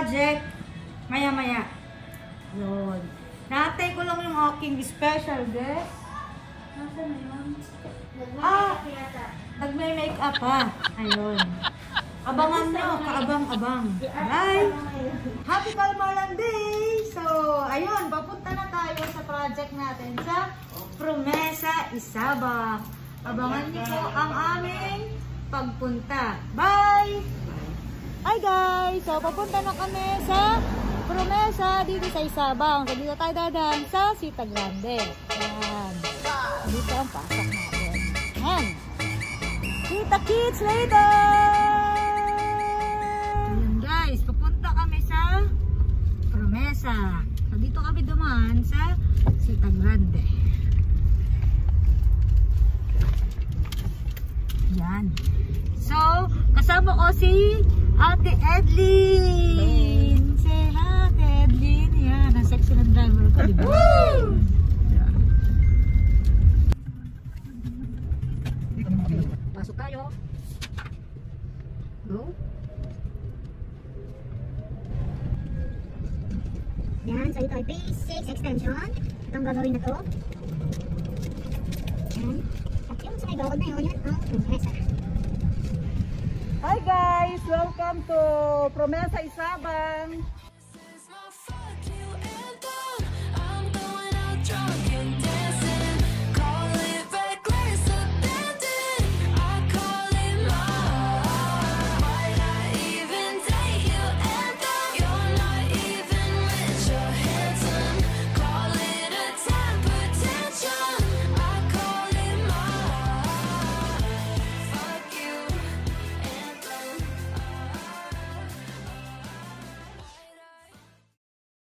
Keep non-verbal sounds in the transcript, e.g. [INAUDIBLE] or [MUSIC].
project maya-maya. Yun. Natay ko lang yung aking special guest. Nasaan na yun? Ah! Nag-may make-up ha. Ayun. Abangan nyo, kaabang-abang. Bye! [LAUGHS] Happy Kalmaran Day! So, ayun, papunta na tayo sa project natin sa Promesa Isabak. Abangan nyo po ang aming pagpunta. Bye! Hi guys! So, papunta na kami sa Promesa dito sa Isabang. So, dito tayo dadaan sa Sita Grande. Ayan. Dito ang pasok natin. Ayan. Kita kids later! Ayan guys, papunta kami sa Promesa. So, dito kami dumaan sa Sita Grande. Yan. So, kasama ko si Ate Edlin. Say hi, Ate Edlin. Yan, ang sexy ng driver ko, di ba? Pasok tayo. Go. Yan, so ito ay phase 6 extension. Itong gagawin na to. Yan. At yung sa may bawal na yun, yun ang compressor. Hi guys! Welcome to Promesa Isabang.